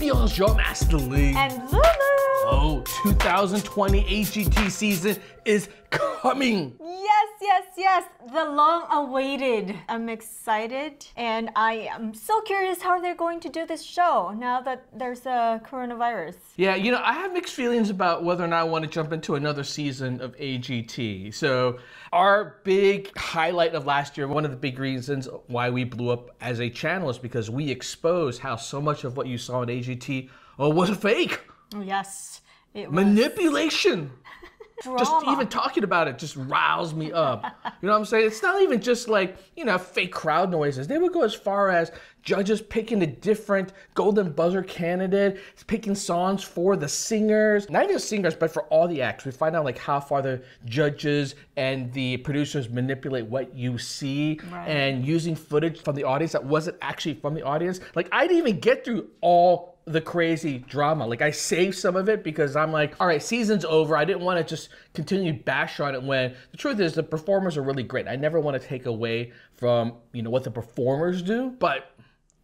Bonjour, Master Lee. And Lulu. Oh, 2020 AGT season is coming. Yes, yes, yes. The long awaited. I'm excited and I am so curious how they're going to do this show now that there's a coronavirus. Yeah, you know, I have mixed feelings about whether or not I want to jump into another season of AGT. So, our big highlight of last year, one of the big reasons why we blew up as a channel is because we exposed how so much of what you saw in AGT oh, was fake. Oh, yes. It was manipulation. Drama. Just even talking about it just riles me up. You know what I'm saying? It's not even just like, you know, fake crowd noises. They would go as far as judges picking a different golden buzzer candidate, picking songs for the singers, not even singers, but for all the acts. We find out like how far the judges and the producers manipulate what you see Right. and using footage from the audience that wasn't actually from the audience. Like I didn't even get through all the crazy drama. Like I saved some of it because I'm like, all right, season's over. I didn't want to just continue bash on it when the truth is the performers are really great. I never want to take away from, you know, what the performers do, but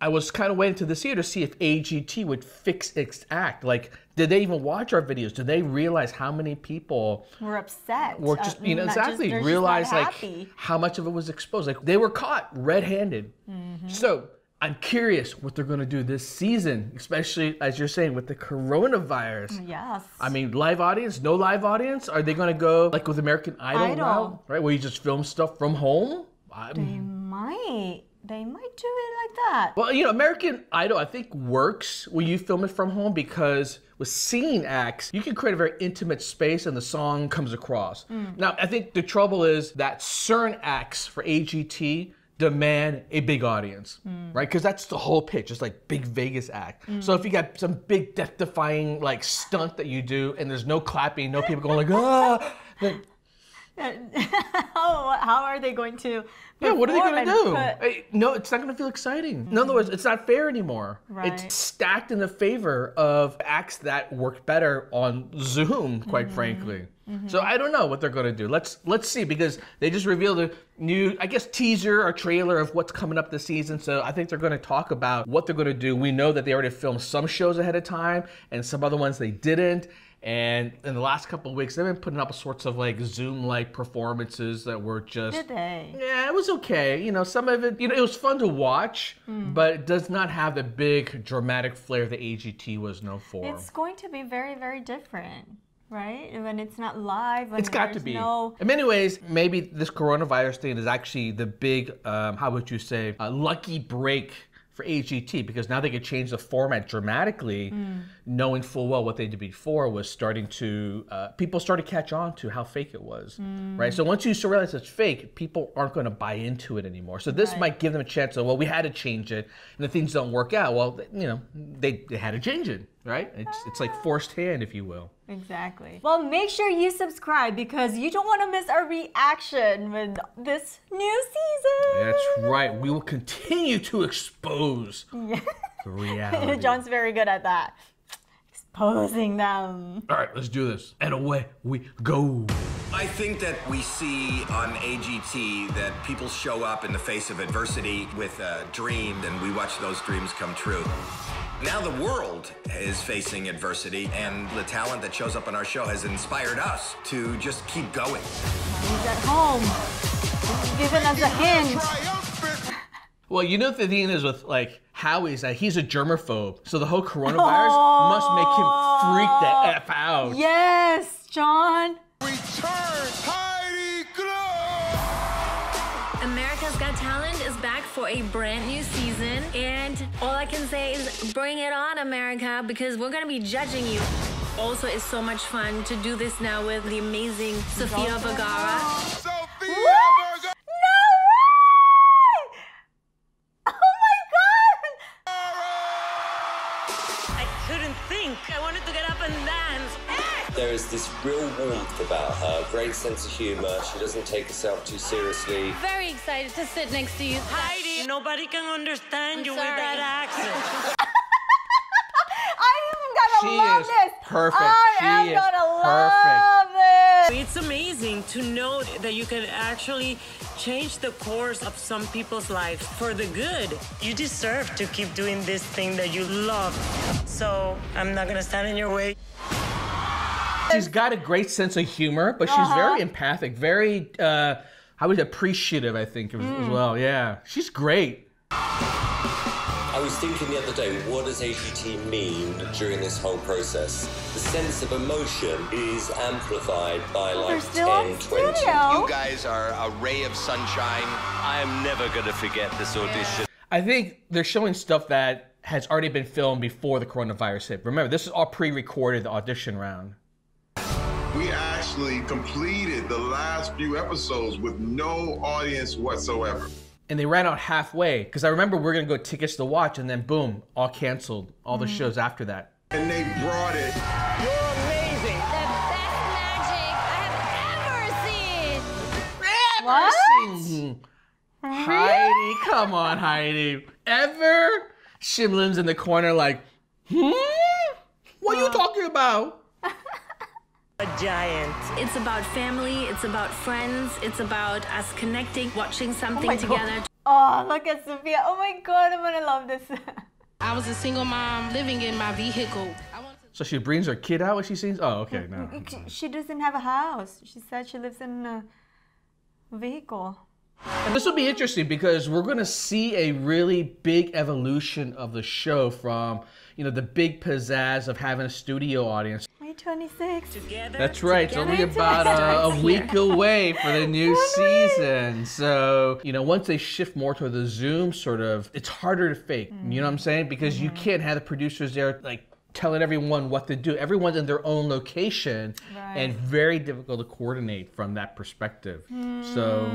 I was kind of waiting to this year to see if AGT would fix its act. Like, did they even watch our videos? Did they realize how many people We're upset. were Uh, just, you know, exactly just realize like happy. how much of it was exposed? Like, they were caught red-handed. Mm-hmm. So I'm curious what they're going to do this season, especially as you're saying with the coronavirus. Mm, yes. I mean, live audience, no live audience? Are they going to go like with American Idol, Idol. route, right? Where you just film stuff from home? I'm- They might. They might do it like that. Well, you know, American Idol, I think, works when you film it from home because with singing acts, you can create a very intimate space and the song comes across. Mm. Now, I think the trouble is that certain acts for AGT demand a big audience, right? Because that's the whole pitch, it's like big Vegas act. So if you got some big death defying like stunt that you do and there's no clapping, no people going like, ah, then oh, how are they going to? Yeah, what are they gonna do? put- Hey, no, it's not gonna feel exciting. In other words, it's not fair anymore. Right. It's stacked in the favor of acts that work better on Zoom, quite Mm-hmm. frankly. So I don't know what they're gonna do. Let's let's see because they just revealed a new, I guess, teaser or trailer of what's coming up this season. So I think they're gonna talk about what they're gonna do. We know that they already filmed some shows ahead of time and some other ones they didn't. And in the last couple of weeks, they've been putting up sorts of like Zoom-like performances that were just Did they? yeah, it was okay. You know, some of it, you know, it was fun to watch, Hmm. but it does not have the big dramatic flair that AGT was known for. It's going to be very, very different, right? When it's not live. It's got to be. No. In many ways, maybe this coronavirus thing is actually the big, um, how would you say, lucky break for AGT because now they could change the format dramatically, Hmm. knowing full well what they did before was starting to, uh, people started to catch on to how fake it was, Hmm. right? So once you realize it's fake, people aren't going to buy into it anymore. So this Right. might give them a chance of, well, we had to change it, and the things don't work out, well, you know, they, they had to change it, right? It's, it's like forced hand, if you will. Exactly. Well, make sure you subscribe because you don't want to miss our reaction with this new season. That's right. We will continue to expose the reality. John's very good at that. Exposing them. All right, let's do this. And away we go. I think that we see on AGT that people show up in the face of adversity with a dream, and we watch those dreams come true. Now the world is facing adversity, and the talent that shows up on our show has inspired us to just keep going. He's at home. He's giving us a hint. Well, you know the thing is with like Howie's that he's a germaphobe, so the whole coronavirus must make him freak the f out. Yes, John. America's Got Talent is back for a brand new season, and all I can say is bring it on, America, because we're gonna be judging you. Also, it's so much fun to do this now with the amazing Sofia Vergara. What? I think. I wanted to get up and dance. There is this real warmth about her, great sense of humour. She doesn't take herself too seriously. Very excited to sit next to you. Heidi, nobody can understand I'm you sorry. with that accent. I am gonna She love is this. perfect. I She am is gonna perfect. love this. It's amazing to know that you can actually change the course of some people's lives for the good. You deserve to keep doing this thing that you love. So I'm not gonna stand in your way. She's got a great sense of humor, but she's very empathic, very uh, how would appreciative, I think, as, as well. Yeah, she's great. I was thinking the other day, what does AGT mean during this whole process? The sense of emotion is amplified by They're like still on 10, 20. studio. You guys are a ray of sunshine. I'm never gonna forget this audition. I think they're showing stuff that has already been filmed before the coronavirus hit. Remember, this is all pre-recorded, the audition round. We actually completed the last few episodes with no audience whatsoever. And they ran out halfway because I remember we are gonna go tickets to watch, and then boom, all canceled. All the shows after that. And they brought it. You're amazing. The best magic I have ever seen. What? Mhm. Heidi, come on, Heidi. Ever? Simon's in the corner, like, hmm? What are you talking about? A giant. It's about family, it's about friends, it's about us connecting, watching oh something my God. together. Oh, look at Sofia. Oh my god, I'm gonna love this. I was a single mom living in my vehicle. I wanted to So she brings her kid out when she sings. Oh, okay, no. she, she doesn't have a house. She said she lives in a vehicle. And this will be interesting because we're going to see a really big evolution of the show from, you know, the big pizzazz of having a studio audience. May 26. Together. That's right. It's only about a, a week away for the new season. So, you know, once they shift more to the Zoom sort of, it's harder to fake. You know what I'm saying? Because you can't have the producers there like telling everyone what to do. Everyone's in their own location and very difficult to coordinate from that perspective. So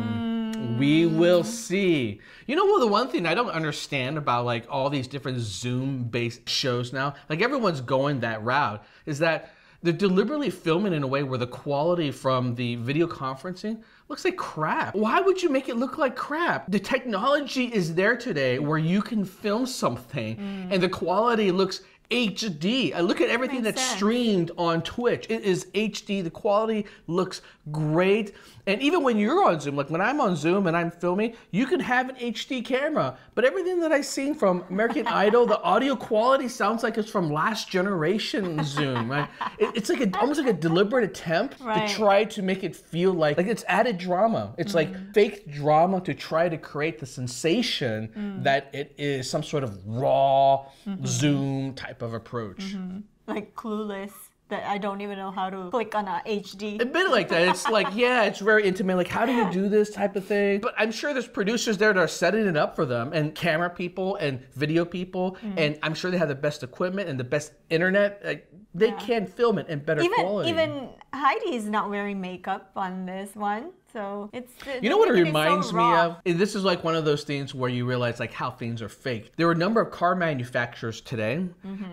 we will see. You know, well, the one thing I don't understand about like all these different Zoom based shows now, like everyone's going that route, is that they're deliberately filming in a way where the quality from the video conferencing looks like crap. Why would you make it look like crap? The technology is there today where you can film something and the quality looks HD. I look at everything that's sense. streamed on Twitch. It is HD. The quality looks great. And even when you're on Zoom, like when I'm on Zoom and I'm filming, you can have an HD camera. But everything that I've seen from American Idol, the audio quality sounds like it's from last generation Zoom. Right? It- it's like a, almost like a deliberate attempt Right. to try to make it feel like like it's added drama. It's like mm. fake drama to try to create the sensation mm. that it is some sort of raw mm-hmm. Zoom type of approach. Mm-hmm. Like clueless. That I don't even know how to click on a HD. A bit like that. It's like, yeah, it's very intimate. Like, how do you do this type of thing? But I'm sure there's producers there that are setting it up for them, and camera people and video people, mm. and I'm sure they have the best equipment and the best internet. Like, they can film it in better Even quality. even Heidi is not wearing makeup on this one, so it's. You know what it reminds me of? This is like one of those things where you realize like how things are fake. There are a number of car manufacturers today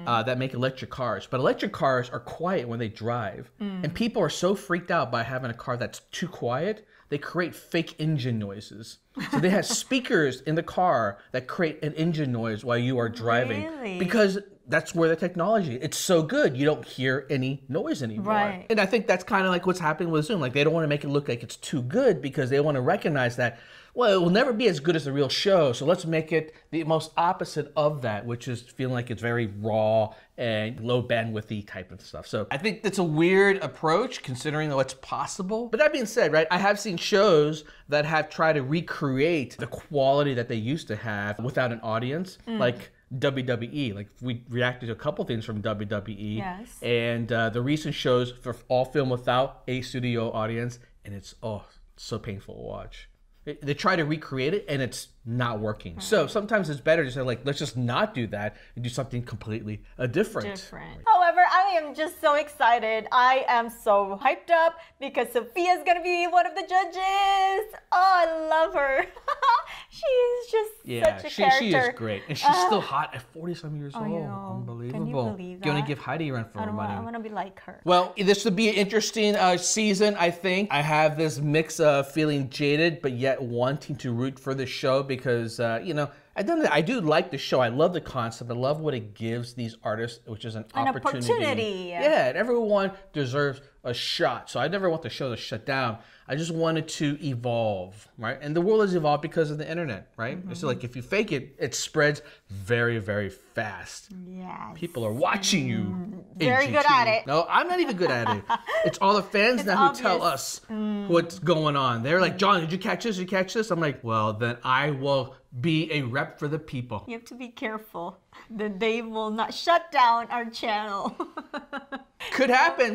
uh, that make electric cars, but electric cars are quiet when they drive, and people are so freaked out by having a car that's too quiet. They create fake engine noises. So they have speakers in the car that create an engine noise while you are driving Really? because that's where the technology. It's so good you don't hear any noise anymore. Right. And I think that's kind of like what's happening with Zoom. Like they don't want to make it look like it's too good because they want to recognize that, well, it will never be as good as the real show. So let's make it the most opposite of that, which is feeling like it's very raw and low bandwidthy type of stuff. So I think that's a weird approach considering what's possible. But that being said, right, I have seen shows that have tried to recreate the quality that they used to have without an audience, mm. like WWE. Like we reacted to a couple things from WWE. Yes. And uh, the recent shows for all filmed without a studio audience, and it's oh so painful to watch. They, they try to recreate it, and it's not working. So sometimes it's better to say like, let's just not do that and do something completely uh, different. different. However, I am just so excited. I am so hyped up because Sofia is gonna be one of the judges. Oh, I love her. She's just Yeah, such a she, character. she is great, and she's still hot at 40 some years I old. know. Unbelievable. Can you believe You want that? to give Heidi a run for her money? I want to be like her. Well, this would be an interesting uh, season, I think. I have this mix of feeling jaded, but yet wanting to root for the show because, uh, you know, At the end of the day, I do like the show. I love the concept. I love what it gives these artists, which is an, An opportunity. opportunity. Yeah, and everyone deserves a shot. So I never want the show to shut down. I just wanted to evolve, right? And the world has evolved because of the internet, right? It's Mm-hmm. like if you fake it, it spreads very, very fast. Yes. People are watching you. Mm, Very good at it. No, I'm not even good at it. It's all the fans now who tell obvious. Mm. us what's going on. They're like, John, did you catch this? Did you catch this? I'm like, well, then I will be a rep for the people. You have to be careful that they will not shut down our channel. Could happen.